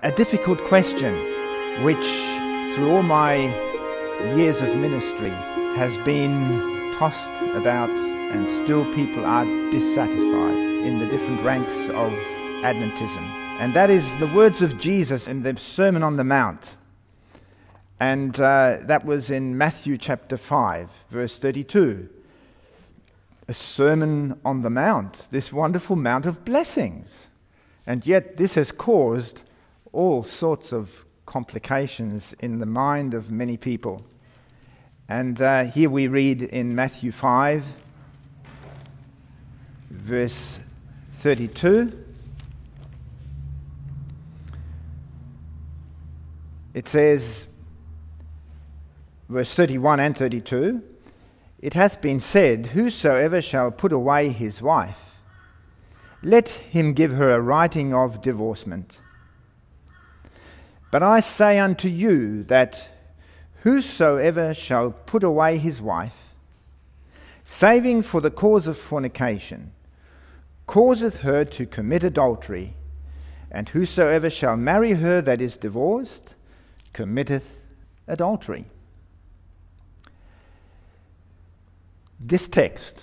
A difficult question, which through all my years of ministry has been tossed about, and still people are dissatisfied in the different ranks of Adventism. And that is the words of Jesus in the Sermon on the Mount. And uh, that was in Matthew chapter 5, verse 32. A Sermon on the Mount, this wonderful Mount of blessings. And yet, this has caused all sorts of complications in the mind of many people. And uh, here we read in Matthew 5, verse 32. It says, verse 31 and 32 It hath been said, Whosoever shall put away his wife, let him give her a writing of divorcement. But I say unto you that whosoever shall put away his wife, saving for the cause of fornication, causeth her to commit adultery, and whosoever shall marry her that is divorced, committeth adultery. This text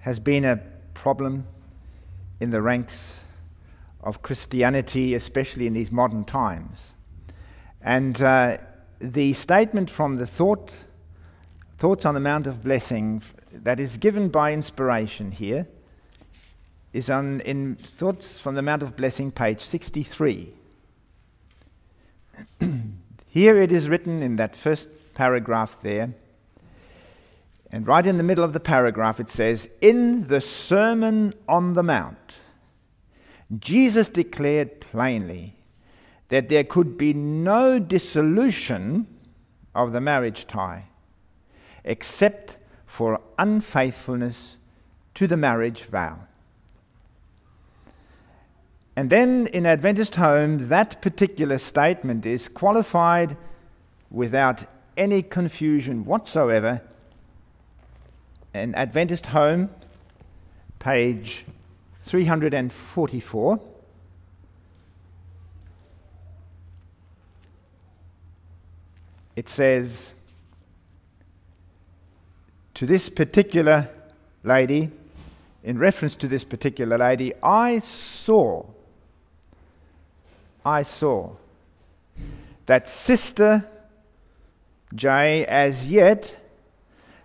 has been a problem in the ranks of Christianity, especially in these modern times. And uh, the statement from the thought, Thoughts on the Mount of Blessing that is given by inspiration here is on, in Thoughts from the Mount of Blessing, page 63. here it is written in that first paragraph there. And right in the middle of the paragraph it says, In the Sermon on the Mount. Jesus declared plainly that there could be no dissolution of the marriage tie except for unfaithfulness to the marriage vow. And then in Adventist homes, that particular statement is qualified without any confusion whatsoever. An Adventist home, page 344. It says, to this particular lady, in reference to this particular lady, I saw, I saw that Sister J as yet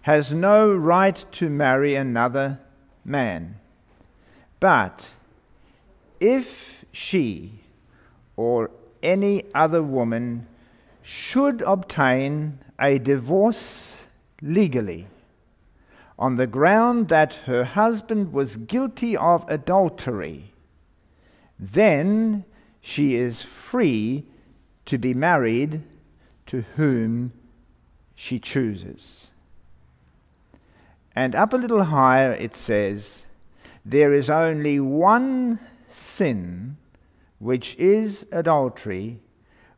has no right to marry another man. But if she or any other woman should obtain a divorce legally on the ground that her husband was guilty of adultery, then she is free to be married to whom she chooses. And up a little higher it says, there is only one sin, which is adultery,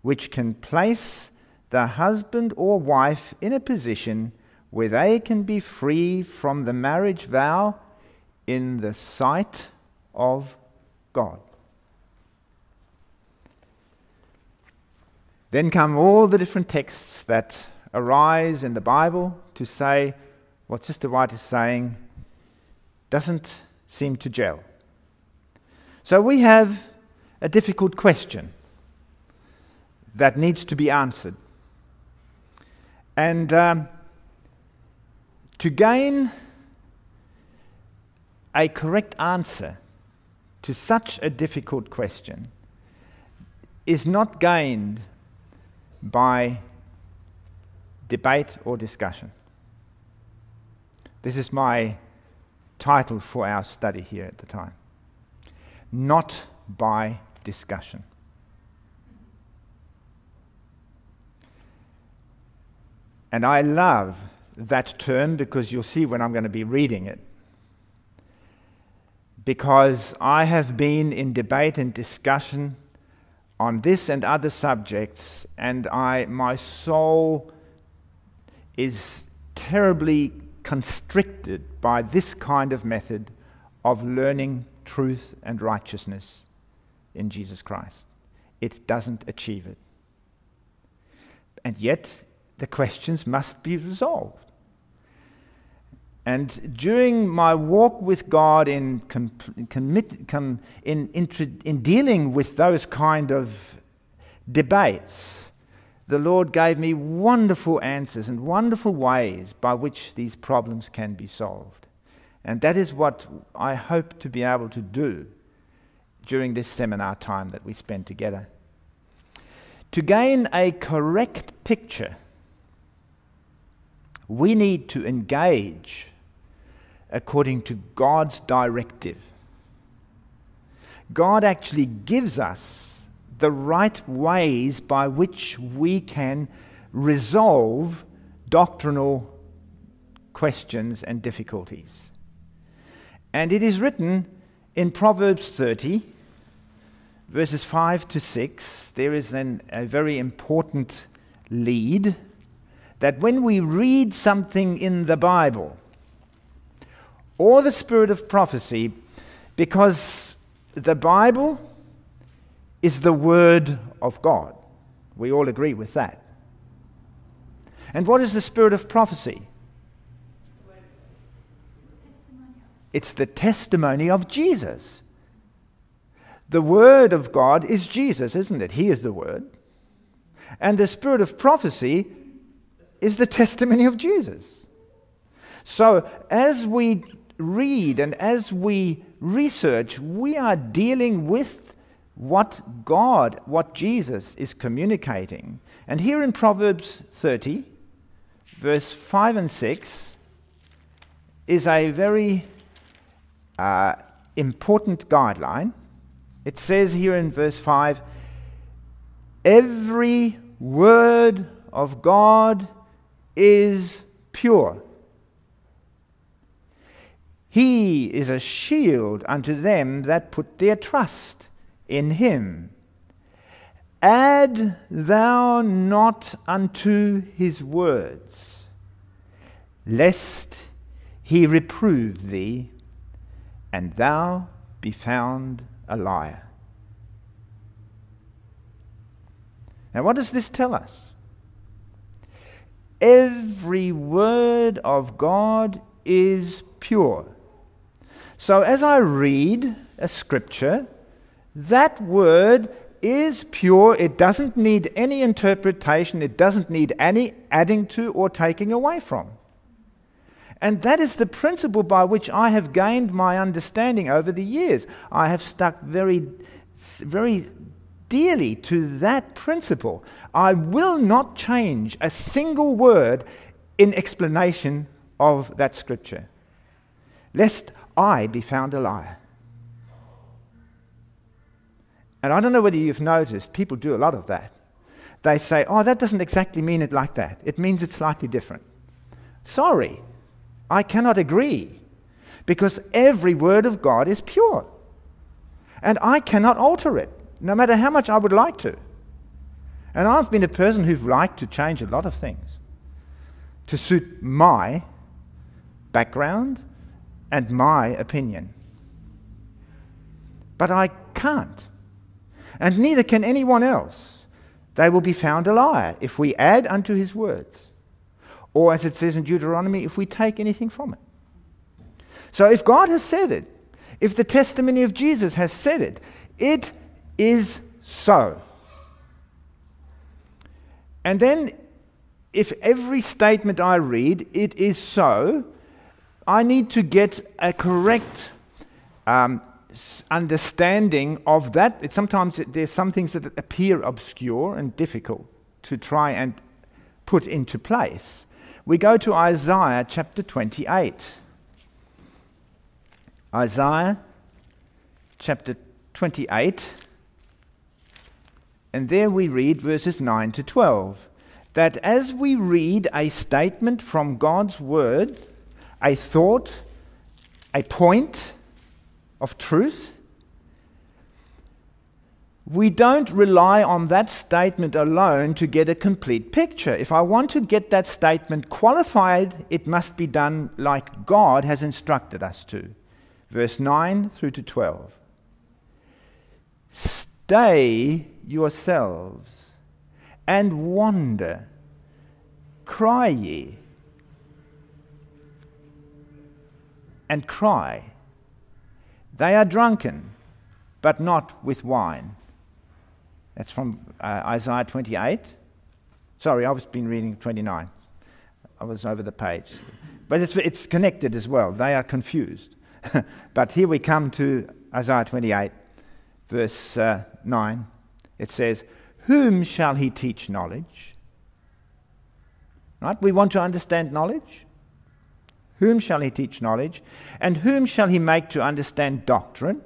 which can place the husband or wife in a position where they can be free from the marriage vow in the sight of God. Then come all the different texts that arise in the Bible to say what Sister White is saying doesn't seem to gel. So we have a difficult question that needs to be answered. And um, to gain a correct answer to such a difficult question is not gained by debate or discussion. This is my title for our study here at the time. Not by discussion. And I love that term because you'll see when I'm going to be reading it. Because I have been in debate and discussion on this and other subjects, and I, my soul is terribly constricted by this kind of method of learning truth and righteousness in Jesus Christ. it doesn't achieve it. And yet, the questions must be resolved. And during my walk with God in, com- commit, com- in, in dealing with those kind of debates, the Lord gave me wonderful answers and wonderful ways by which these problems can be solved. And that is what I hope to be able to do during this seminar time that we spend together. To gain a correct picture, we need to engage according to God's directive. God actually gives us the right ways by which we can resolve doctrinal questions and difficulties. And it is written in Proverbs 30, verses 5 to 6, there is an, a very important lead that when we read something in the Bible, or the spirit of prophecy because the Bible is the Word of God. We all agree with that. And what is the spirit of prophecy? It's the testimony of Jesus. The Word of God is Jesus, isn't it? He is the Word. And the spirit of prophecy is the testimony of Jesus. So, as we read and as we research, we are dealing with what God, what Jesus is communicating. And here in Proverbs 30, verse 5 and 6, is a very uh, important guideline. It says here in verse 5 every word of God is pure. He is a shield unto them that put their trust in him. Add thou not unto his words, lest he reprove thee, and thou be found a liar. Now, what does this tell us? Every word of God is pure. So as I read a scripture, that word is pure. It doesn't need any interpretation, it doesn't need any adding to or taking away from. And that is the principle by which I have gained my understanding over the years. I have stuck very, very dearly to that principle. I will not change a single word in explanation of that scripture, lest I be found a liar. And I don't know whether you've noticed, people do a lot of that. They say, oh, that doesn't exactly mean it like that. It means it's slightly different. Sorry, I cannot agree because every word of God is pure. And I cannot alter it, no matter how much I would like to. And I've been a person who's liked to change a lot of things to suit my background, and my opinion. But I can't. And neither can anyone else. They will be found a liar if we add unto his words. Or, as it says in Deuteronomy, if we take anything from it. So, if God has said it, if the testimony of Jesus has said it, it is so. And then, if every statement I read, it is so, I need to get a correct um, understanding of that. It, sometimes it, there's some things that appear obscure and difficult to try and put into place. We go to Isaiah chapter 28. Isaiah chapter 28, and there we read verses 9 to 12. That as we read a statement from God's word, a thought, a point of truth. We don't rely on that statement alone to get a complete picture. If I want to get that statement qualified, it must be done like God has instructed us to. Verse 9 through to 12. Stay yourselves and wonder. Cry ye and cry. They are drunken, but not with wine. That's from uh, Isaiah 28. Sorry, I've been reading 29. I was over the page. But it's, it's connected as well. They are confused. but here we come to Isaiah 28, verse uh, 9. It says, Whom shall he teach knowledge? Right? We want to understand knowledge. Whom shall he teach knowledge? And whom shall he make to understand doctrine?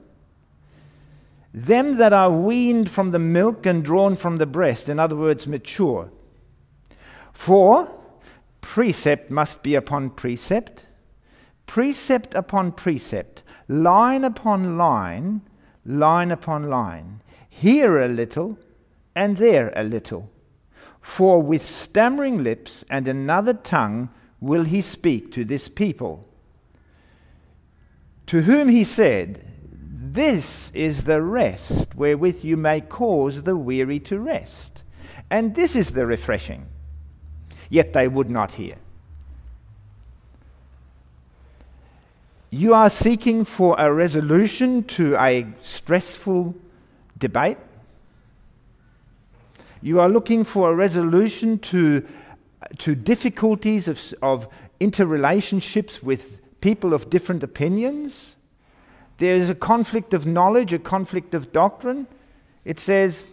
Them that are weaned from the milk and drawn from the breast, in other words, mature. For precept must be upon precept, precept upon precept, line upon line, line upon line, here a little and there a little. For with stammering lips and another tongue will he speak to this people. To whom he said, This is the rest wherewith you may cause the weary to rest, and this is the refreshing. Yet they would not hear. You are seeking for a resolution to a stressful debate. You are looking for a resolution to to difficulties of, of interrelationships with people of different opinions. There is a conflict of knowledge, a conflict of doctrine. It says,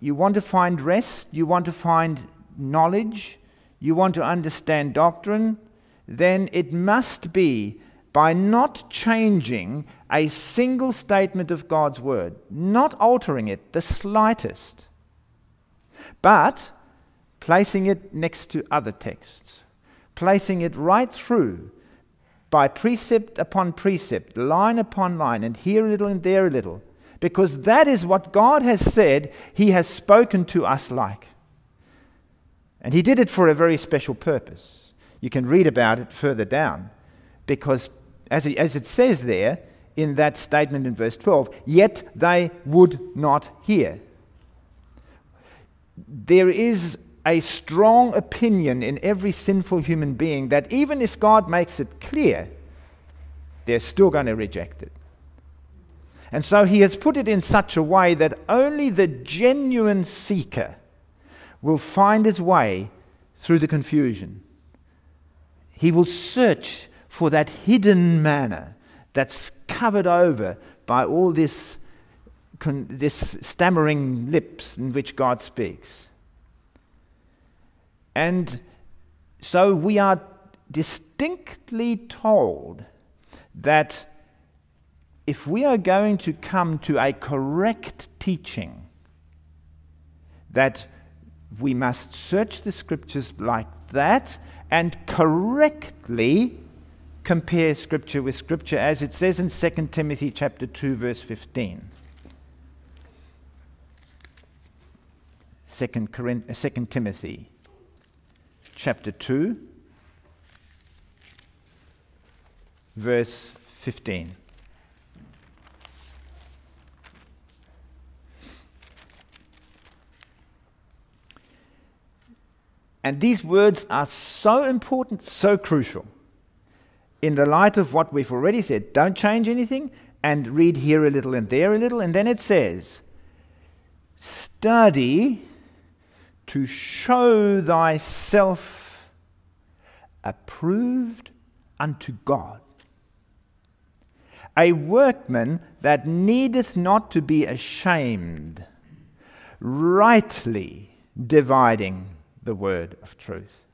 you want to find rest, you want to find knowledge, you want to understand doctrine, then it must be by not changing a single statement of God's word, not altering it the slightest, but placing it next to other texts, placing it right through by precept upon precept, line upon line, and here a little and there a little, because that is what God has said He has spoken to us like. And He did it for a very special purpose. You can read about it further down, because as, he, as it says there in that statement in verse 12, yet they would not hear. There is a strong opinion in every sinful human being that even if God makes it clear, they're still going to reject it. And so he has put it in such a way that only the genuine seeker will find his way through the confusion. He will search for that hidden manna that's covered over by all this, this stammering lips in which God speaks. And so we are distinctly told that if we are going to come to a correct teaching, that we must search the scriptures like that and correctly compare scripture with scripture as it says in 2 Timothy chapter 2 verse 15. 2 uh, Timothy chapter 2, verse 15. And these words are so important, so crucial. In the light of what we've already said, don't change anything and read here a little and there a little. And then it says, study to show thyself approved unto God. A workman that needeth not to be ashamed, rightly dividing the word of truth.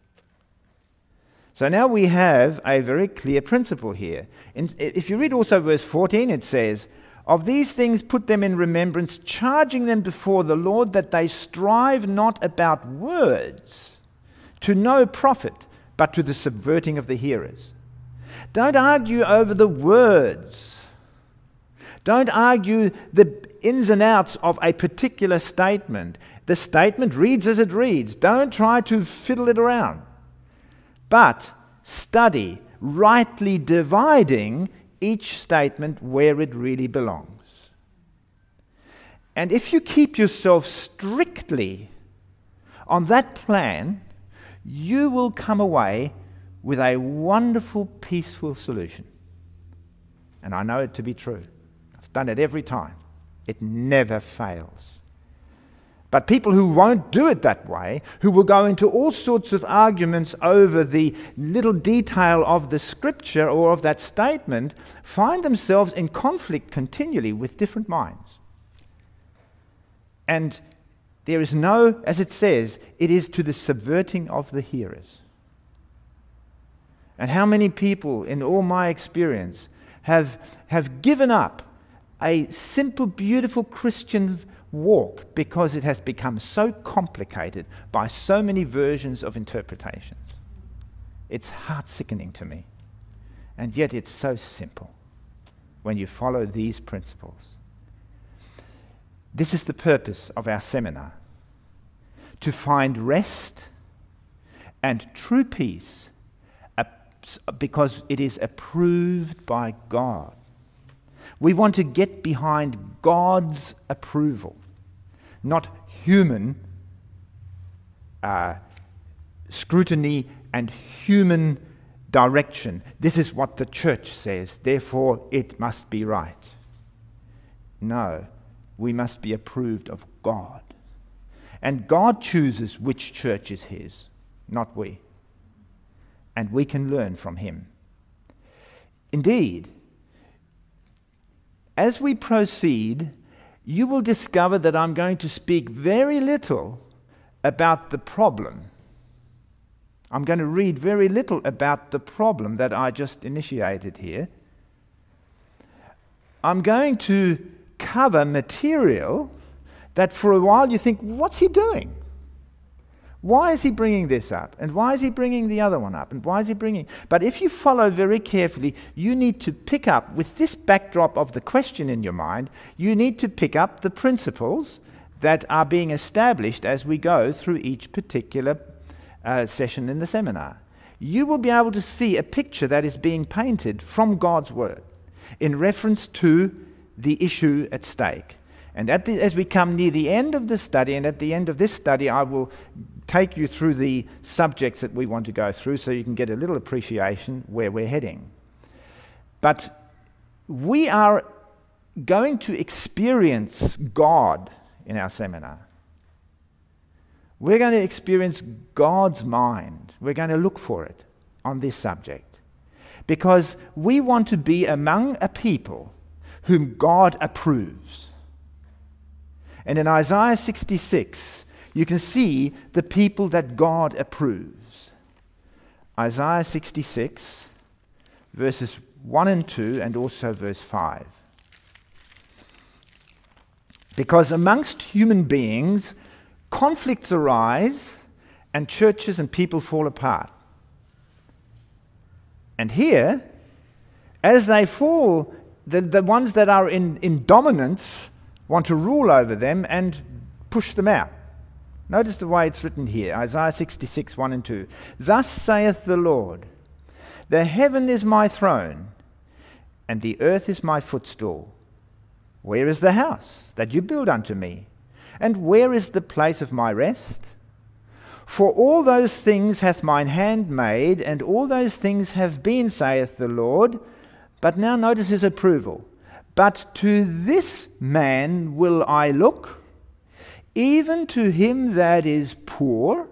So now we have a very clear principle here. And if you read also verse 14, it says, of these things put them in remembrance, charging them before the Lord that they strive not about words to no profit, but to the subverting of the hearers. Don't argue over the words. Don't argue the ins and outs of a particular statement. The statement reads as it reads. Don't try to fiddle it around. But study, rightly dividing each statement where it really belongs. And if you keep yourself strictly on that plan, you will come away with a wonderful, peaceful solution. And I know it to be true. I've done it every time, it never fails. But people who won't do it that way, who will go into all sorts of arguments over the little detail of the scripture or of that statement, find themselves in conflict continually with different minds. And there is no, as it says, it is to the subverting of the hearers. And how many people, in all my experience, have, have given up a simple, beautiful Christian walk because it has become so complicated by so many versions of interpretations. It's heart sickening to me. And yet it's so simple when you follow these principles. This is the purpose of our seminar to find rest and true peace because it is approved by God. We want to get behind God's approval not human uh, scrutiny and human direction. This is what the church says, therefore it must be right. No, we must be approved of God. And God chooses which church is His, not we. And we can learn from Him. Indeed, as we proceed, you will discover that I'm going to speak very little about the problem. I'm going to read very little about the problem that I just initiated here. I'm going to cover material that for a while you think, what's he doing? Why is he bringing this up? And why is he bringing the other one up? And why is he bringing? But if you follow very carefully, you need to pick up, with this backdrop of the question in your mind, you need to pick up the principles that are being established as we go through each particular uh, session in the seminar. You will be able to see a picture that is being painted from God's Word in reference to the issue at stake. And the, as we come near the end of the study, and at the end of this study, I will take you through the subjects that we want to go through so you can get a little appreciation where we're heading. But we are going to experience God in our seminar. We're going to experience God's mind. We're going to look for it on this subject. Because we want to be among a people whom God approves. And in Isaiah 66, you can see the people that God approves. Isaiah 66, verses 1 and 2, and also verse 5. Because amongst human beings, conflicts arise and churches and people fall apart. And here, as they fall, the, the ones that are in, in dominance want to rule over them and push them out. Notice the way it's written here Isaiah 66, 1 and 2. Thus saith the Lord, The heaven is my throne, and the earth is my footstool. Where is the house that you build unto me? And where is the place of my rest? For all those things hath mine hand made, and all those things have been, saith the Lord. But now notice his approval. But to this man will I look even to him that is poor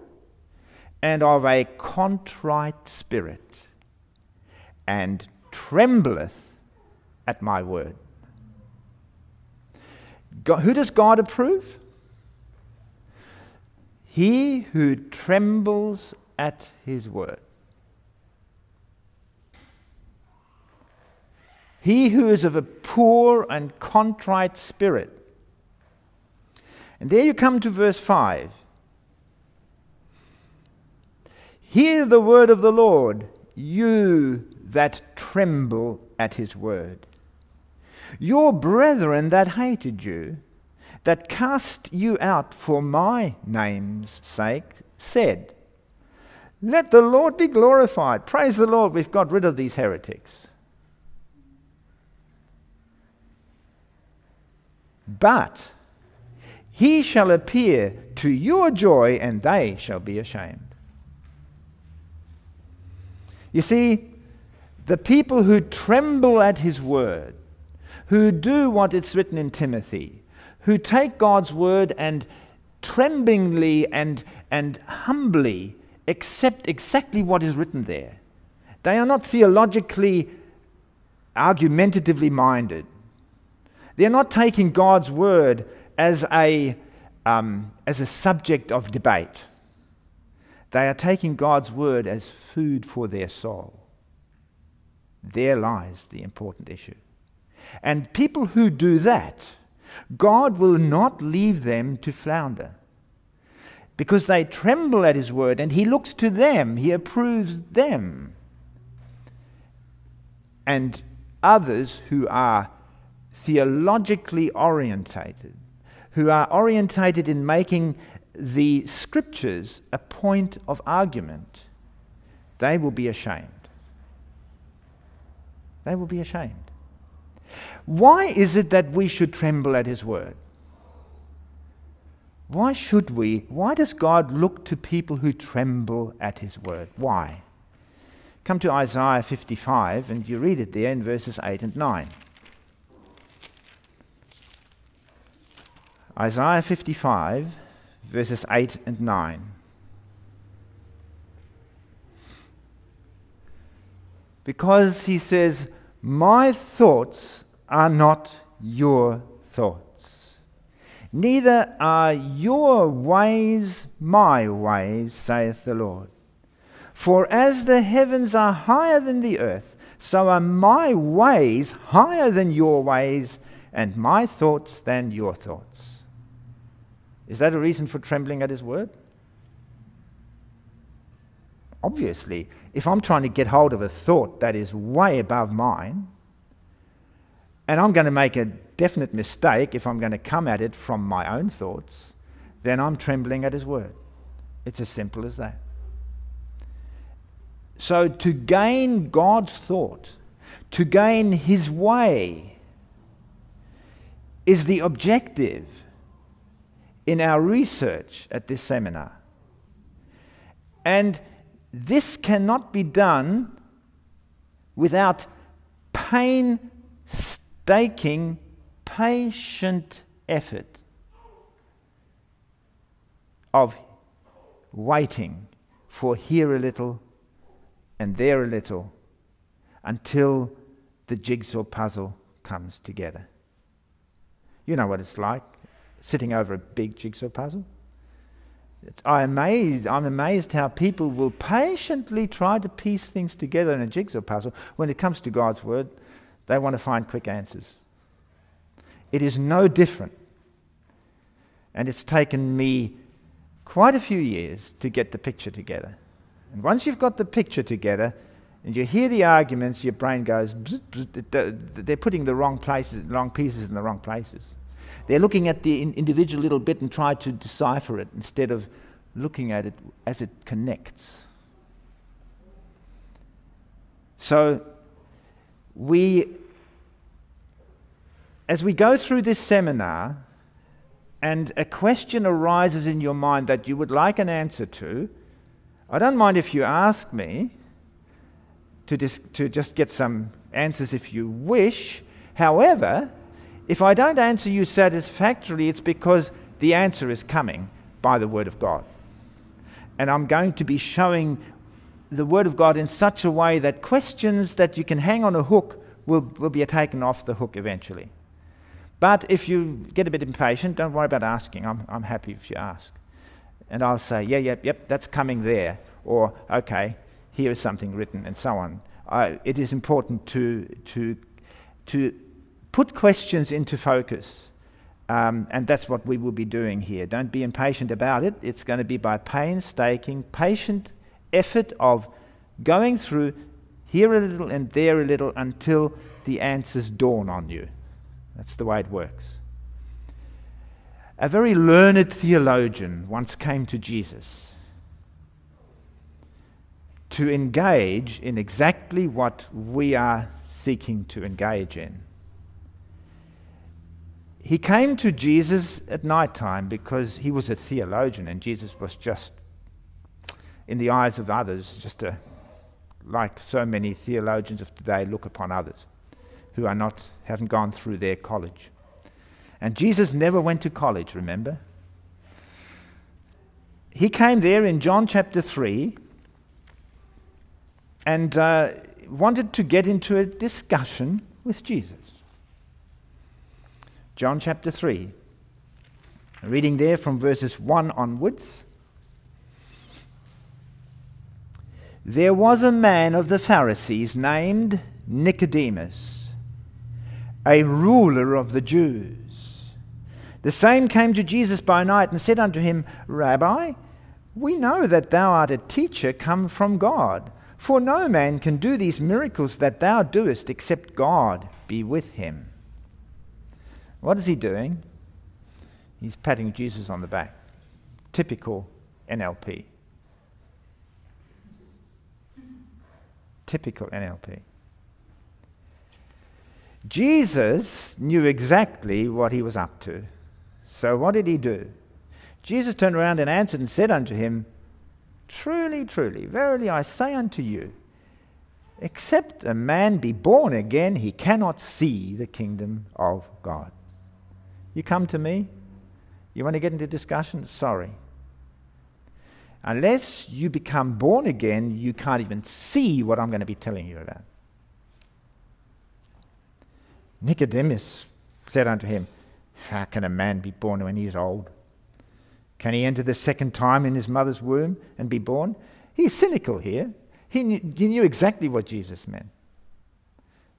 and of a contrite spirit, and trembleth at my word. God, who does God approve? He who trembles at his word. He who is of a poor and contrite spirit and there you come to verse 5. Hear the word of the Lord, you that tremble at his word. Your brethren that hated you, that cast you out for my name's sake, said, Let the Lord be glorified. Praise the Lord, we've got rid of these heretics. But he shall appear to your joy, and they shall be ashamed. You see, the people who tremble at his word, who do what it's written in Timothy, who take God's word and tremblingly and, and humbly accept exactly what is written there. They are not theologically, argumentatively minded. They're not taking God's word as a, um, as a subject of debate. They are taking God's word as food for their soul. There lies the important issue. And people who do that, God will not leave them to flounder. Because they tremble at His word and He looks to them, He approves them. And others who are theologically orientated, who are orientated in making the scriptures a point of argument, they will be ashamed. They will be ashamed. Why is it that we should tremble at his word? Why should we? Why does God look to people who tremble at his word? Why? Come to Isaiah 55 and you read it there in verses 8 and 9. Isaiah 55, verses 8 and 9. Because he says, My thoughts are not your thoughts, neither are your ways my ways, saith the Lord. For as the heavens are higher than the earth, so are my ways higher than your ways, and my thoughts than your thoughts. Is that a reason for trembling at his word? Obviously, if I'm trying to get hold of a thought that is way above mine, and I'm going to make a definite mistake if I'm going to come at it from my own thoughts, then I'm trembling at his word. It's as simple as that. So, to gain God's thought, to gain his way, is the objective in our research at this seminar. And this cannot be done without painstaking, patient effort of waiting for here a little and there a little until the jigsaw puzzle comes together. You know what it's like sitting over a big jigsaw puzzle. I amazed, I'm amazed how people will patiently try to piece things together in a jigsaw puzzle. When it comes to God's Word, they want to find quick answers. It is no different. And it's taken me quite a few years to get the picture together. And once you've got the picture together and you hear the arguments, your brain goes, bzz, bzz, uh, they're putting the wrong places, wrong pieces in the wrong places. They're looking at the in individual little bit and try to decipher it instead of looking at it as it connects. So, we, as we go through this seminar, and a question arises in your mind that you would like an answer to, I don't mind if you ask me to, dis- to just get some answers if you wish. However, if I don't answer you satisfactorily, it's because the answer is coming by the Word of God. And I'm going to be showing the Word of God in such a way that questions that you can hang on a hook will, will be taken off the hook eventually. But if you get a bit impatient, don't worry about asking. I'm, I'm happy if you ask. And I'll say, yeah, yep, yep, that's coming there. Or, okay, here is something written, and so on. I, it is important to, to, to put questions into focus. Um, and that's what we will be doing here. Don't be impatient about it. It's going to be by painstaking, patient effort of going through here a little and there a little until the answers dawn on you. That's the way it works. A very learned theologian once came to Jesus to engage in exactly what we are seeking to engage in he came to Jesus at night time because he was a theologian and Jesus was just, in the eyes of others, just a, like so many theologians of today look upon others who are not, haven't gone through their college. And Jesus never went to college, remember? He came there in John chapter 3 and uh, wanted to get into a discussion with Jesus. John chapter 3. Reading there from verses 1 onwards. There was a man of the Pharisees named Nicodemus, a ruler of the Jews. The same came to Jesus by night and said unto him, Rabbi, we know that thou art a teacher come from God. For no man can do these miracles that thou doest except God be with him. What is he doing? He's patting Jesus on the back. Typical NLP. Typical NLP. Jesus knew exactly what he was up to. So what did he do? Jesus turned around and answered and said unto him, Truly, truly, verily I say unto you, except a man be born again, he cannot see the kingdom of God. You come to me, you want to get into discussion? Sorry. Unless you become born again, you can't even see what I'm going to be telling you about. Nicodemus said unto him, How can a man be born when he is old? Can he enter the second time in his mother's womb and be born? He's cynical here. He knew, he knew exactly what Jesus meant.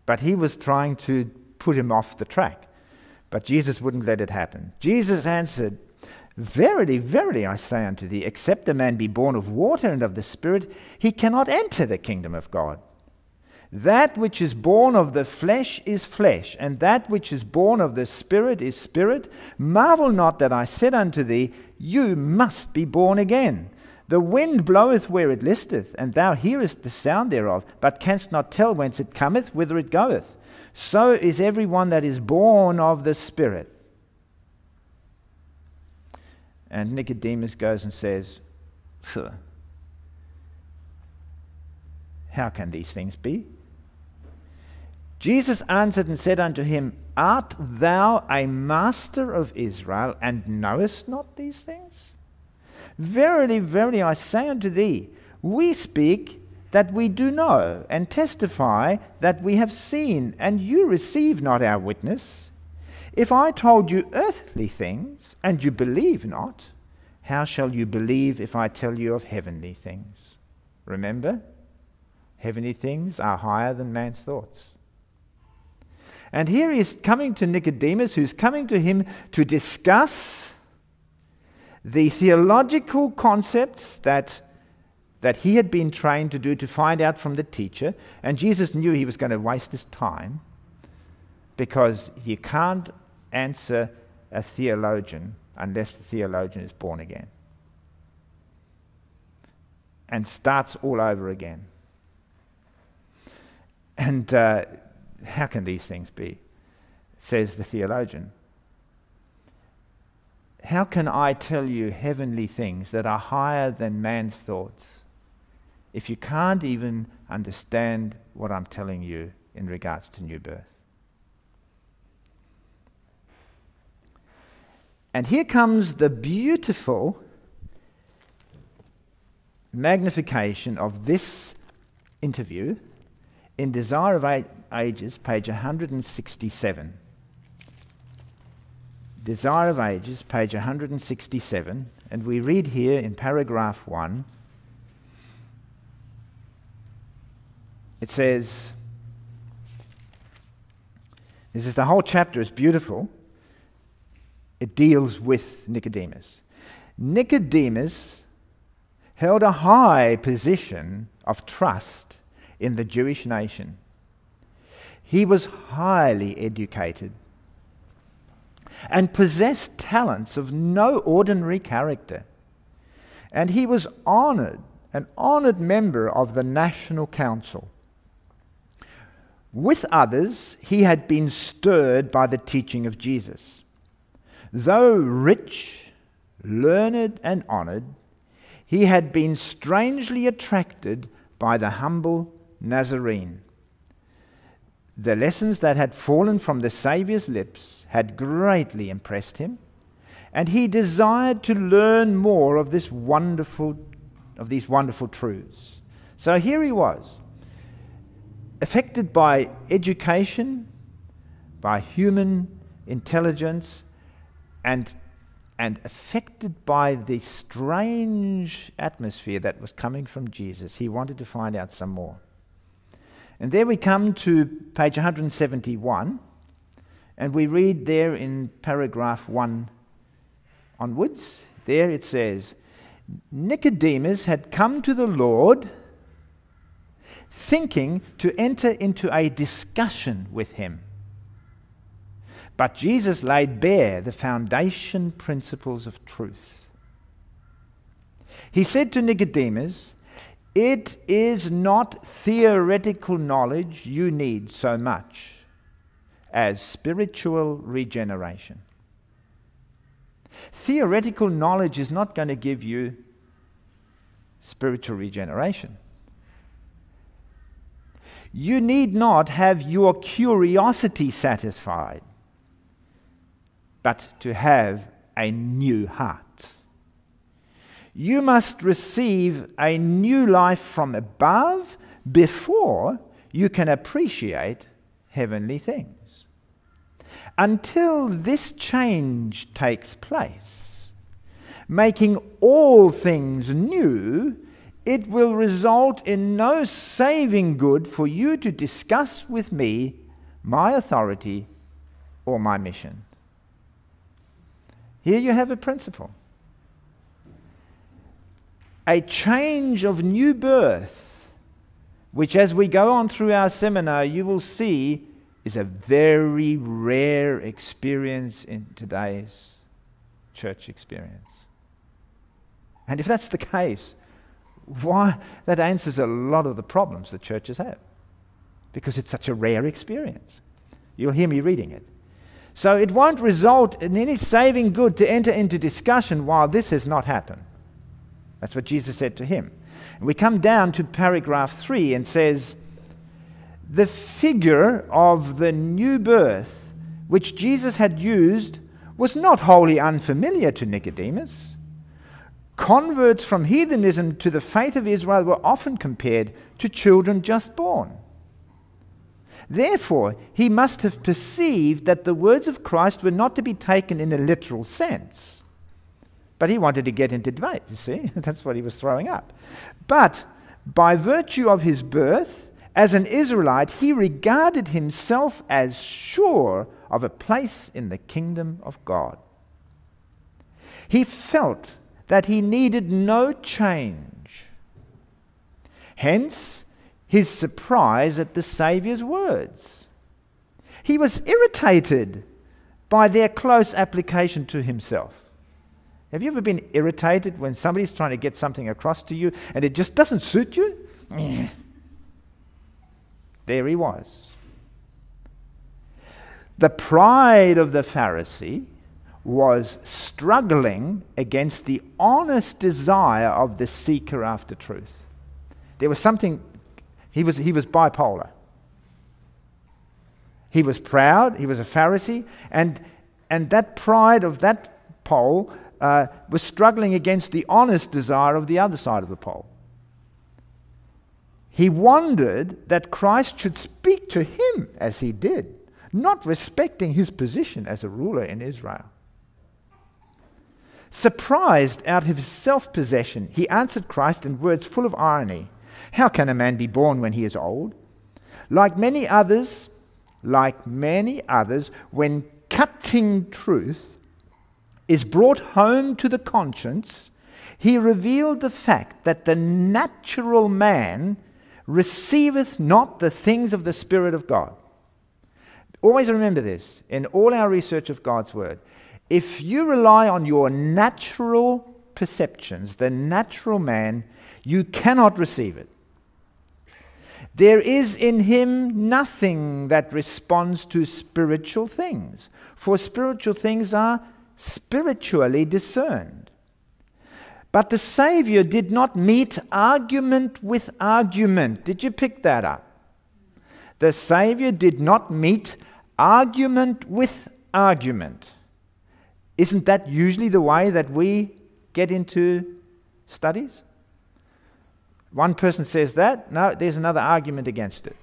But he was trying to put him off the track. But Jesus wouldn't let it happen. Jesus answered, Verily, verily, I say unto thee, except a man be born of water and of the Spirit, he cannot enter the kingdom of God. That which is born of the flesh is flesh, and that which is born of the Spirit is spirit. Marvel not that I said unto thee, You must be born again. The wind bloweth where it listeth, and thou hearest the sound thereof, but canst not tell whence it cometh, whither it goeth. So is everyone that is born of the Spirit. And Nicodemus goes and says, "Sir, How can these things be? Jesus answered and said unto him, Art thou a master of Israel, and knowest not these things? Verily, verily, I say unto thee, we speak that we do know, and testify that we have seen, and you receive not our witness. If I told you earthly things, and you believe not, how shall you believe if I tell you of heavenly things? Remember, heavenly things are higher than man's thoughts. And here he is coming to Nicodemus, who's coming to him to discuss the theological concepts that that he had been trained to do to find out from the teacher, and Jesus knew he was going to waste his time because you can't answer a theologian unless the theologian is born again and starts all over again. And uh, how can these things be? Says the theologian. How can I tell you heavenly things that are higher than man's thoughts? If you can't even understand what I'm telling you in regards to new birth. And here comes the beautiful magnification of this interview in Desire of Ages, page 167. Desire of Ages, page 167, and we read here in paragraph 1 it says, this is the whole chapter is beautiful. It deals with Nicodemus. Nicodemus held a high position of trust in the Jewish nation. He was highly educated and possessed talents of no ordinary character. And he was honored, an honored member of the National Council. With others, he had been stirred by the teaching of Jesus. Though rich, learned, and honored, he had been strangely attracted by the humble Nazarene. The lessons that had fallen from the Saviour's lips had greatly impressed him, and he desired to learn more of this wonderful of these wonderful truths. So here he was, affected by education, by human intelligence, and, and affected by the strange atmosphere that was coming from Jesus. He wanted to find out some more. And there we come to page 171, and we read there in paragraph 1 onwards. There it says, Nicodemus had come to the Lord thinking to enter into a discussion with him. But Jesus laid bare the foundation principles of truth. He said to Nicodemus, It is not theoretical knowledge you need so much as spiritual regeneration. Theoretical knowledge is not going to give you spiritual regeneration. You need not have your curiosity satisfied, but to have a new heart. You must receive a new life from above before you can appreciate heavenly things. Until this change takes place, making all things new, it will result in no saving good for you to discuss with me my authority or my mission. Here you have a principle. A change of new birth, which as we go on through our seminar, you will see is a very rare experience in today's church experience. And if that's the case, why that answers a lot of the problems that churches have because it's such a rare experience. You'll hear me reading it. So it won't result in any saving good to enter into discussion while this has not happened. That's what Jesus said to him. And we come down to paragraph 3 and says, the figure of the new birth which Jesus had used was not wholly unfamiliar to Nicodemus. Converts from heathenism to the faith of Israel were often compared to children just born. Therefore, he must have perceived that the words of Christ were not to be taken in a literal sense. But he wanted to get into debate, you see? That's what he was throwing up. But by virtue of his birth, as an Israelite, he regarded himself as sure of a place in the kingdom of God. He felt that he needed no change. Hence, his surprise at the Saviour's words. He was irritated by their close application to himself. Have you ever been irritated when somebody's trying to get something across to you and it just doesn't suit you? There he was. The pride of the Pharisee was struggling against the honest desire of the seeker after truth. There was something, he was, he was bipolar. He was proud, he was a Pharisee, and, and that pride of that pole uh, was struggling against the honest desire of the other side of the pole. He wondered that Christ should speak to him as he did, not respecting his position as a ruler in Israel. Surprised out of his self possession, he answered Christ in words full of irony How can a man be born when he is old? Like many others, like many others, when cutting truth is brought home to the conscience, he revealed the fact that the natural man receiveth not the things of the Spirit of God. Always remember this in all our research of God's Word. If you rely on your natural perceptions, the natural man, you cannot receive it. There is in him nothing that responds to spiritual things, for spiritual things are spiritually discerned. But the Savior did not meet argument with argument. Did you pick that up? The Savior did not meet argument with argument. Isn't that usually the way that we get into studies? One person says that, no, there's another argument against it.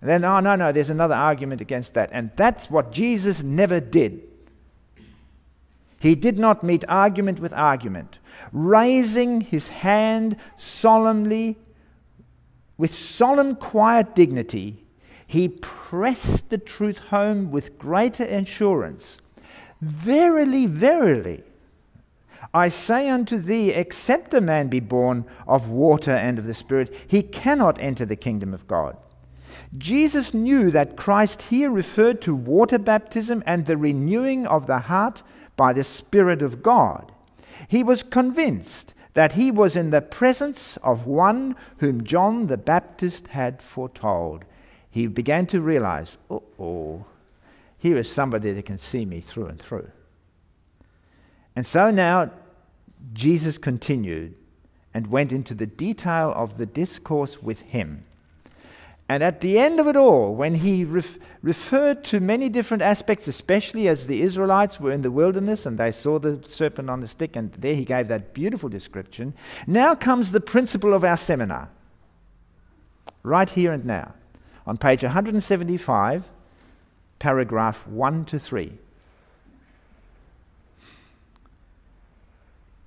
And then, oh, no, no, there's another argument against that. And that's what Jesus never did. He did not meet argument with argument. Raising his hand solemnly, with solemn, quiet dignity, he pressed the truth home with greater assurance. Verily, verily, I say unto thee, except a man be born of water and of the Spirit, he cannot enter the kingdom of God. Jesus knew that Christ here referred to water baptism and the renewing of the heart by the Spirit of God. He was convinced that he was in the presence of one whom John the Baptist had foretold. He began to realize, oh, here is somebody that can see me through and through. And so now Jesus continued and went into the detail of the discourse with him. And at the end of it all, when he ref- referred to many different aspects, especially as the Israelites were in the wilderness and they saw the serpent on the stick, and there he gave that beautiful description, now comes the principle of our seminar. Right here and now. On page 175, paragraph 1 to 3.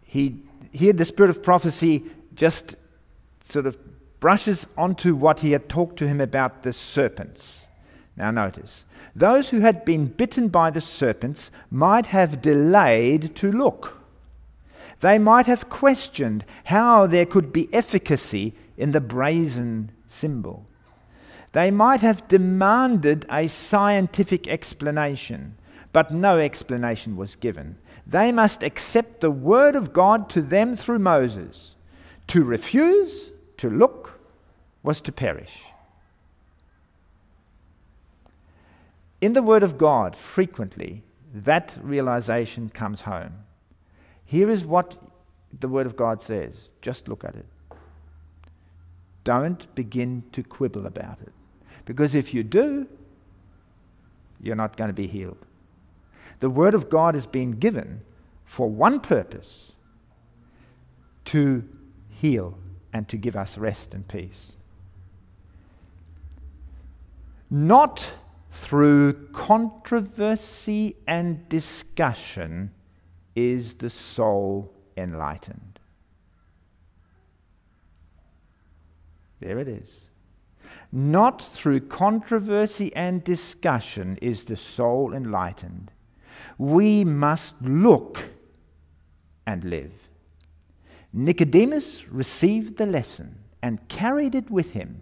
He, here, the spirit of prophecy just sort of brushes onto what he had talked to him about the serpents. Now, notice those who had been bitten by the serpents might have delayed to look. They might have questioned how there could be efficacy in the brazen symbol. They might have demanded a scientific explanation, but no explanation was given. They must accept the word of God to them through Moses. To refuse to look was to perish. In the Word of God, frequently, that realization comes home. Here is what the Word of God says. Just look at it. Don't begin to quibble about it. Because if you do, you're not going to be healed. The Word of God has been given for one purpose to heal and to give us rest and peace. Not through controversy and discussion is the soul enlightened. There it is. Not through controversy and discussion is the soul enlightened. We must look and live. Nicodemus received the lesson and carried it with him.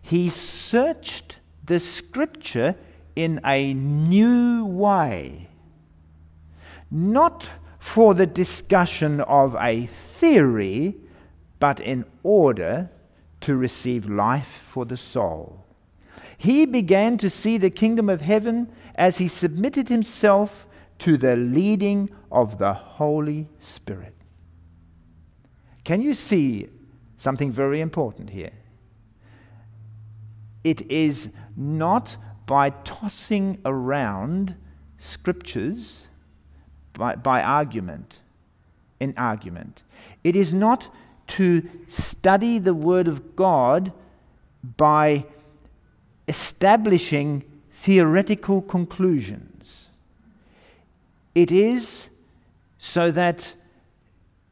He searched the scripture in a new way, not for the discussion of a theory, but in order to receive life for the soul. He began to see the kingdom of heaven as he submitted himself to the leading of the Holy Spirit. Can you see something very important here? It is not by tossing around scriptures by, by argument, in argument. It is not to study the Word of God by establishing theoretical conclusions. It is so that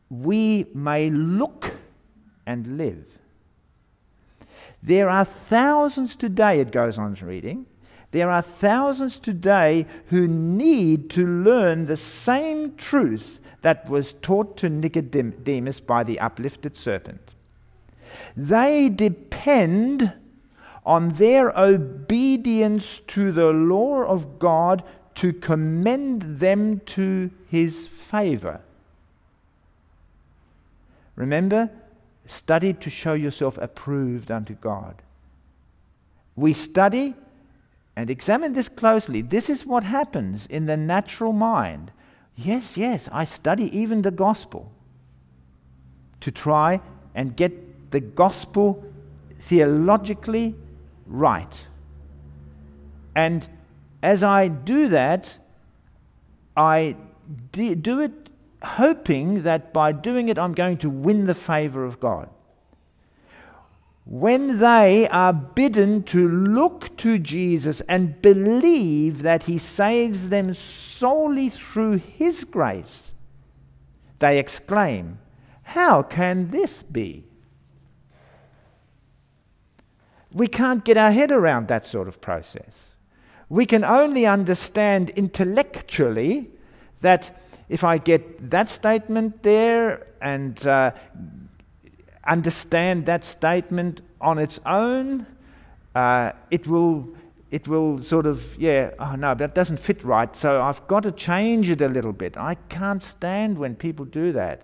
we may look and live. There are thousands today, it goes on reading, there are thousands today who need to learn the same truth that was taught to Nicodemus by the uplifted serpent. They depend on their obedience to the law of God to commend them to his favor. Remember, study to show yourself approved unto God. We study and examine this closely. This is what happens in the natural mind. Yes, yes, I study even the gospel to try and get the gospel theologically right. And as I do that, I do it hoping that by doing it, I'm going to win the favor of God. When they are bidden to look to Jesus and believe that He saves them solely through His grace, they exclaim, How can this be? We can't get our head around that sort of process. We can only understand intellectually that if I get that statement there and uh, understand that statement on its own, uh, it will it will sort of yeah oh no that doesn't fit right so I've got to change it a little bit. I can't stand when people do that.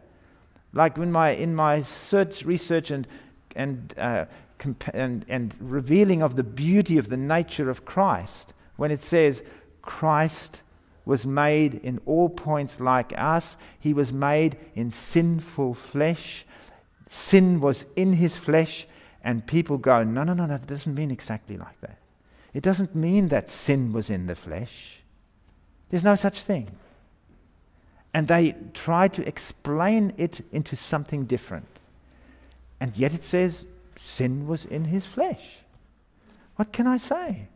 Like in my in my search research and and uh, and, and revealing of the beauty of the nature of Christ, when it says Christ was made in all points like us. He was made in sinful flesh. Sin was in his flesh, and people go, no, no, no, no, that doesn't mean exactly like that. It doesn't mean that sin was in the flesh. There's no such thing. And they try to explain it into something different. And yet it says sin was in his flesh. What can I say?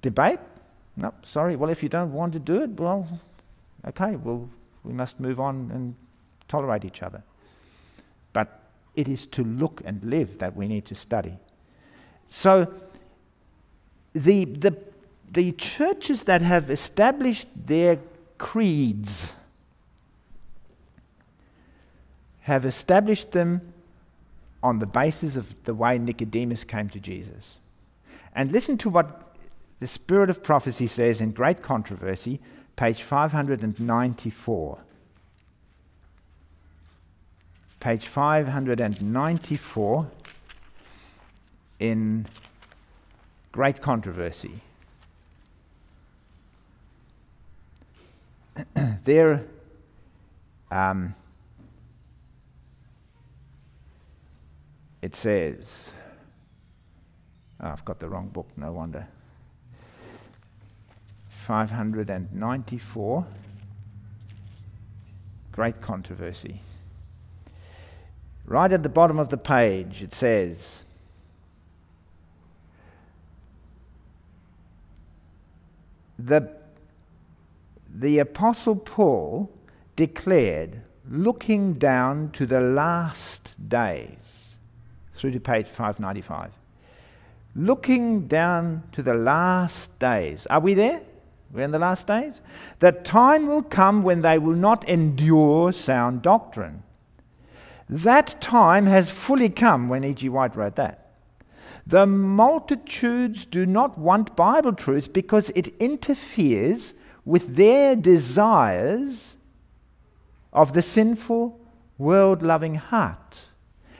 Debate? No, sorry. Well, if you don't want to do it, well, okay, well, we must move on and tolerate each other. It is to look and live that we need to study. So, the, the, the churches that have established their creeds have established them on the basis of the way Nicodemus came to Jesus. And listen to what the Spirit of Prophecy says in Great Controversy, page 594. Page 594 in Great Controversy. there, um, it says, oh, I've got the wrong book, no wonder. 594. Great controversy. Right at the bottom of the page, it says, the, the Apostle Paul declared, looking down to the last days, through to page 595. Looking down to the last days. Are we there? We're in the last days. The time will come when they will not endure sound doctrine. That time has fully come when E.G. White wrote that. The multitudes do not want Bible truth because it interferes with their desires of the sinful, world loving heart.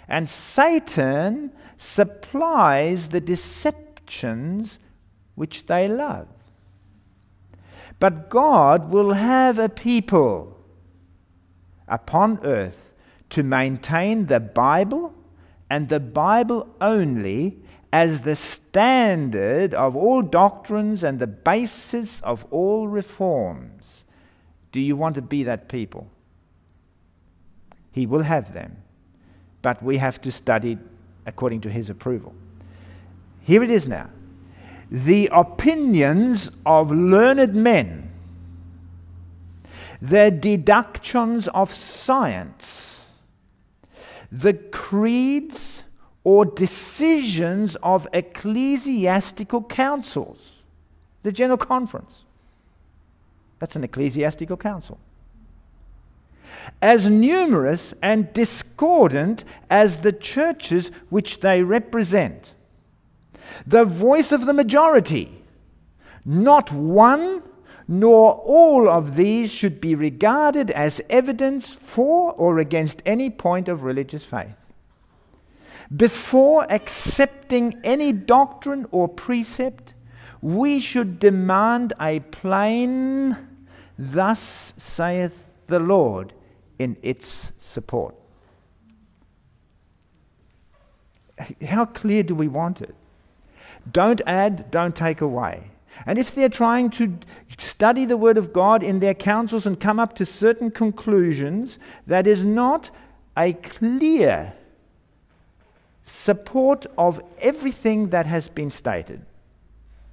And Satan supplies the deceptions which they love. But God will have a people upon earth to maintain the Bible and the Bible only as the standard of all doctrines and the basis of all reforms. Do you want to be that people? He will have them, but we have to study according to His approval. Here it is now the opinions of learned men, the deductions of science, the creeds or decisions of ecclesiastical councils, the General Conference. That's an ecclesiastical council. As numerous and discordant as the churches which they represent the voice of the majority. Not one nor all of these should be regarded as evidence for or against any point of religious faith. Before accepting any doctrine or precept, we should demand a plain, Thus saith the Lord in its support. How clear do we want it? Don't add, don't take away. And if they're trying to study the Word of God in their councils and come up to certain conclusions, that is not a clear support of everything that has been stated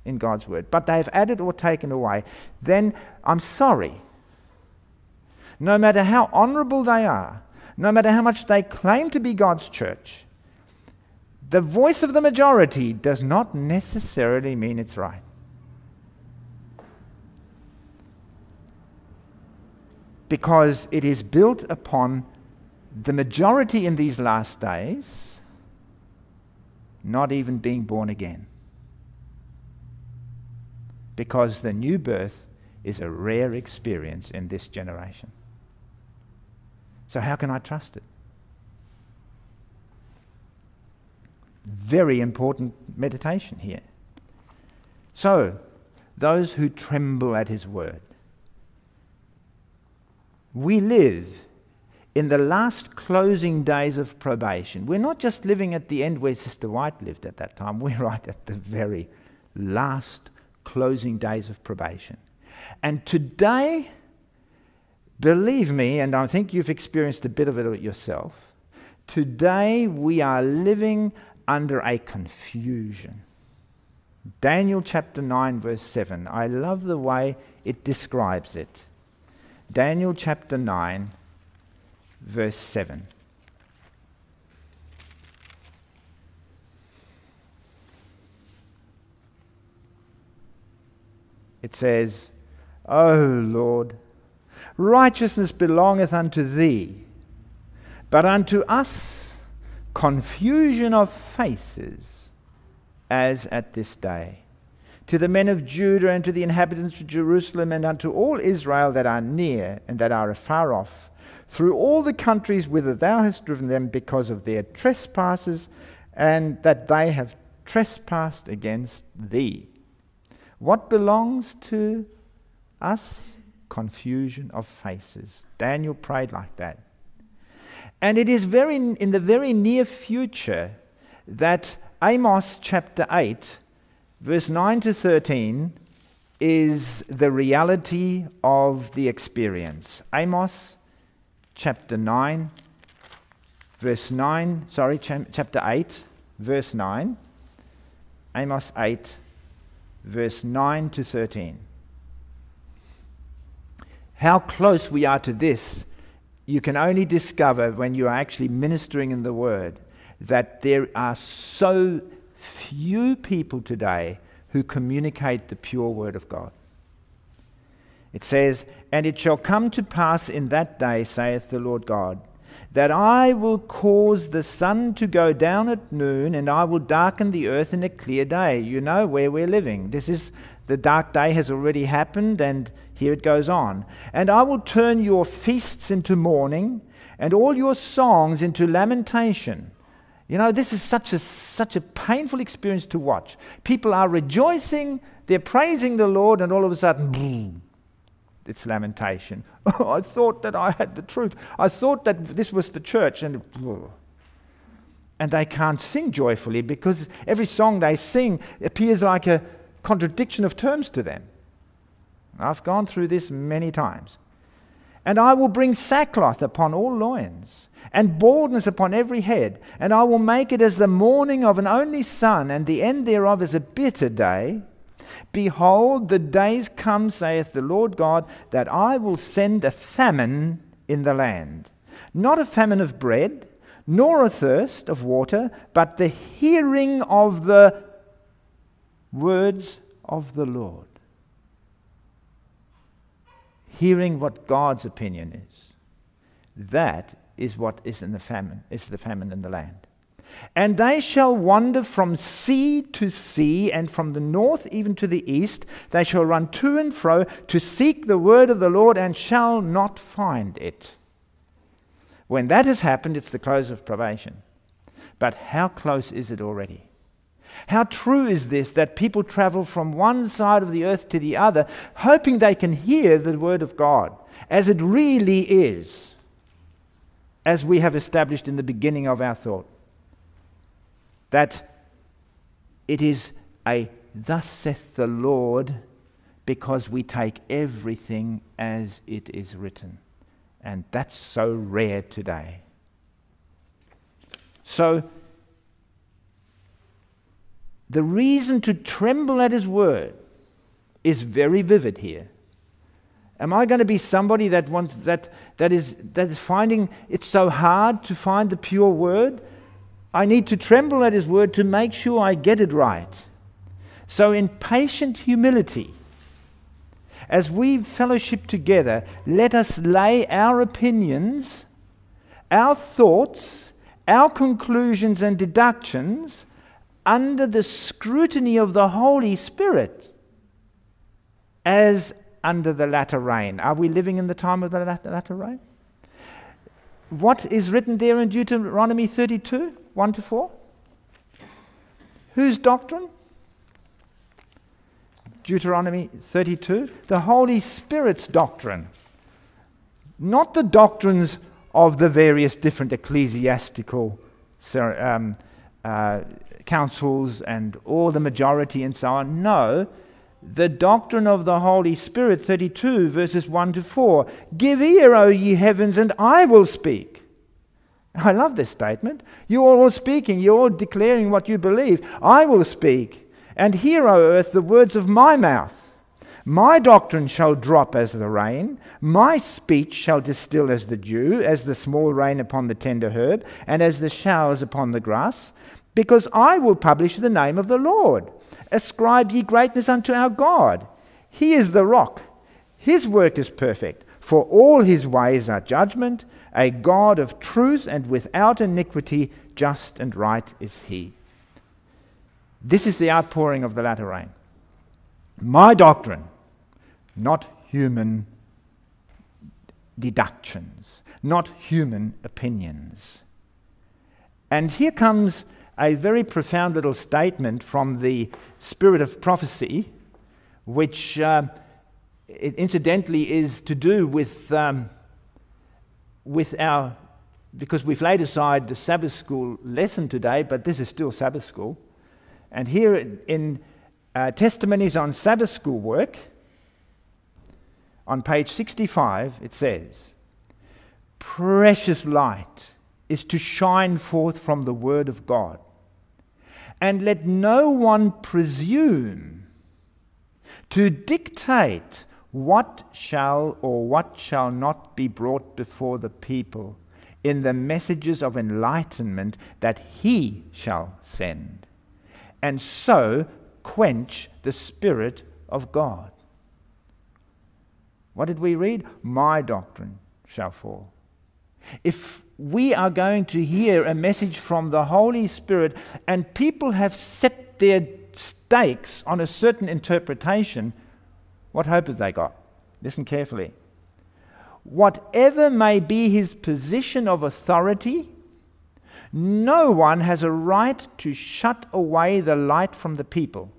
in God's Word, but they have added or taken away, then I'm sorry. No matter how honorable they are, no matter how much they claim to be God's church, the voice of the majority does not necessarily mean it's right. Because it is built upon the majority in these last days not even being born again. Because the new birth is a rare experience in this generation. So, how can I trust it? Very important meditation here. So, those who tremble at his word. We live in the last closing days of probation. We're not just living at the end where Sister White lived at that time, we're right at the very last closing days of probation. And today, believe me, and I think you've experienced a bit of it yourself, today we are living under a confusion. Daniel chapter 9, verse 7. I love the way it describes it. Daniel chapter 9, verse 7. It says, O Lord, righteousness belongeth unto thee, but unto us confusion of faces as at this day. To the men of Judah and to the inhabitants of Jerusalem and unto all Israel that are near and that are afar off, through all the countries whither thou hast driven them because of their trespasses, and that they have trespassed against thee. What belongs to us? Confusion of faces. Daniel prayed like that. And it is very in the very near future that Amos chapter 8, verse 9 to 13, is the reality of the experience. Amos chapter 9, verse 9, sorry, chapter 8, verse 9. Amos 8, verse 9 to 13. How close we are to this you can only discover when you are actually ministering in the Word that there are so few people today who communicate the pure Word of God. It says, And it shall come to pass in that day, saith the Lord God, that I will cause the sun to go down at noon, and I will darken the earth in a clear day. You know where we're living. This is the dark day has already happened, and here it goes on. And I will turn your feasts into mourning, and all your songs into lamentation. You know, this is such a, such a painful experience to watch. People are rejoicing, they're praising the Lord, and all of a sudden, it's lamentation. Oh, I thought that I had the truth. I thought that this was the church, and and they can't sing joyfully because every song they sing appears like a contradiction of terms to them. I've gone through this many times. And I will bring sackcloth upon all loins, and baldness upon every head, and I will make it as the mourning of an only son, and the end thereof is a bitter day. Behold, the days come, saith the Lord God, that I will send a famine in the land. Not a famine of bread, nor a thirst of water, but the hearing of the words of the Lord. Hearing what God's opinion is. That is what is in the famine, is the famine in the land. And they shall wander from sea to sea, and from the north even to the east. They shall run to and fro to seek the word of the Lord, and shall not find it. When that has happened, it's the close of probation. But how close is it already? How true is this that people travel from one side of the earth to the other, hoping they can hear the Word of God as it really is, as we have established in the beginning of our thought? That it is a thus saith the Lord because we take everything as it is written. And that's so rare today. So, the reason to tremble at his word is very vivid here. Am I going to be somebody that wants that that is that is finding it so hard to find the pure word? I need to tremble at his word to make sure I get it right. So in patient humility, as we fellowship together, let us lay our opinions, our thoughts, our conclusions and deductions under the scrutiny of the Holy Spirit as under the latter rain. Are we living in the time of the latter, rain? What is written there in Deuteronomy 32, 1 to 4? Whose doctrine? Deuteronomy 32, the Holy Spirit's doctrine, not the doctrines of the various different ecclesiastical um, uh, councils and all the majority and so on. No, the doctrine of the Holy Spirit, 32 verses 1 to 4. Give ear, O ye heavens, and I will speak. I love this statement. You're all speaking, you're all declaring what you believe. I will speak. And hear, O earth, the words of my mouth. My doctrine shall drop as the rain, my speech shall distill as the dew, as the small rain upon the tender herb, and as the showers upon the grass, because I will publish the name of the Lord. Ascribe ye greatness unto our God. He is the rock, his work is perfect, for all his ways are judgment, a God of truth and without iniquity, just and right is he. This is the outpouring of the latter rain. My doctrine, not human deductions, not human opinions. And here comes a very profound little statement from the spirit of prophecy, which uh, incidentally is to do with, um, with our, because we've laid aside the Sabbath school lesson today, but this is still Sabbath school. And here in uh, Testimonies on Sabbath School Work, on page 65, it says, Precious light is to shine forth from the Word of God. And let no one presume to dictate what shall or what shall not be brought before the people in the messages of enlightenment that he shall send and so quench the Spirit of God. What did we read? My doctrine shall fall. If we are going to hear a message from the Holy Spirit and people have set their stakes on a certain interpretation, what hope have they got? Listen carefully. Whatever may be his position of authority, no one has a right to shut away the light from the people.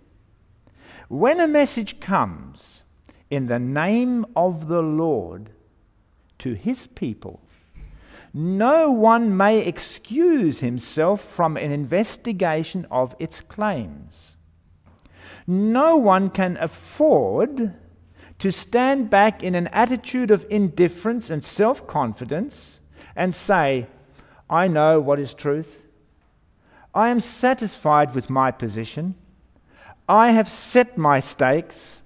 When a message comes in the name of the Lord to his people, no one may excuse himself from an investigation of its claims. No one can afford to stand back in an attitude of indifference and self confidence and say, I know what is truth. I am satisfied with my position. I have set my stakes,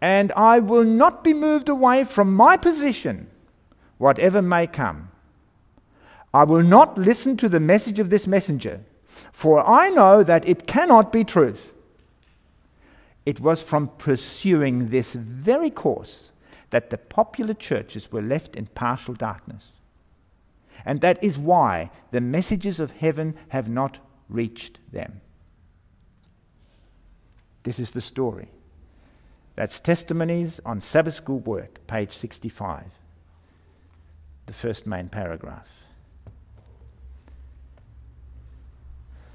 and I will not be moved away from my position, whatever may come. I will not listen to the message of this messenger, for I know that it cannot be truth. It was from pursuing this very course that the popular churches were left in partial darkness. And that is why the messages of heaven have not reached them. This is the story. That's Testimonies on Sabbath School Work, page 65, the first main paragraph.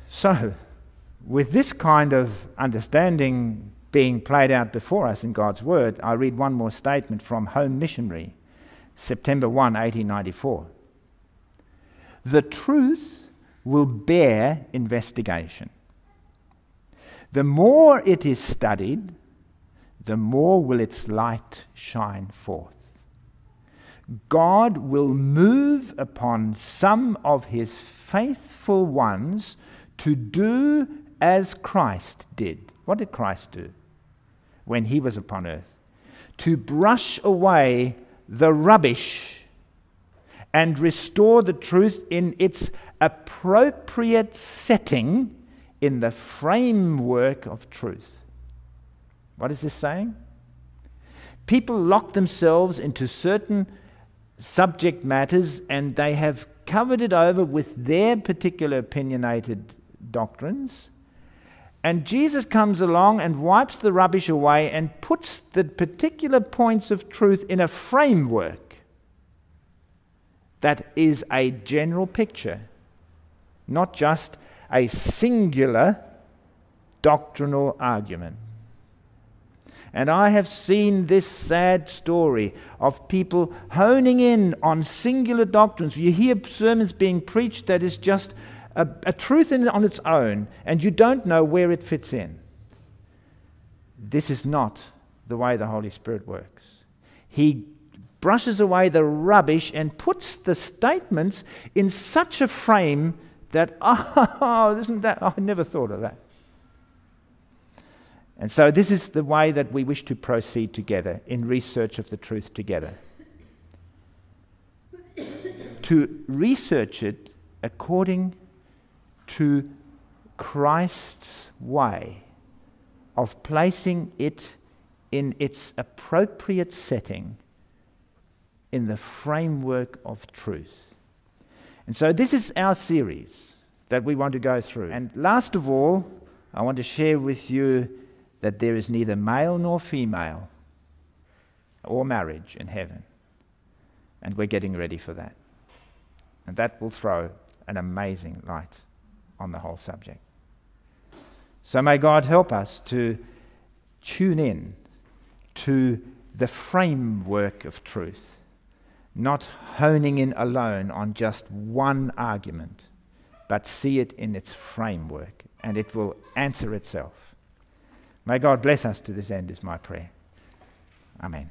So, with this kind of understanding being played out before us in God's Word, I read one more statement from Home Missionary, September 1, 1894. The truth will bear investigation. The more it is studied, the more will its light shine forth. God will move upon some of his faithful ones to do as Christ did. What did Christ do when he was upon earth? To brush away the rubbish and restore the truth in its appropriate setting in the framework of truth. What is this saying? People lock themselves into certain subject matters and they have covered it over with their particular opinionated doctrines. And Jesus comes along and wipes the rubbish away and puts the particular points of truth in a framework that is a general picture, not just a singular doctrinal argument. And I have seen this sad story of people honing in on singular doctrines. You hear sermons being preached that is just a, a truth in, on its own, and you don't know where it fits in. This is not the way the Holy Spirit works. He brushes away the rubbish and puts the statements in such a frame that, oh, isn't that? Oh, I never thought of that. And so, this is the way that we wish to proceed together in research of the truth together. to research it according to Christ's way of placing it in its appropriate setting in the framework of truth. And so, this is our series that we want to go through. And last of all, I want to share with you that there is neither male nor female or marriage in heaven. And we're getting ready for that. And that will throw an amazing light on the whole subject. So may God help us to tune in to the framework of truth, not honing in alone on just one argument, but see it in its framework, and it will answer itself. May God bless us to this end, is my prayer. Amen.